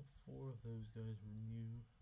all four of those guys were new.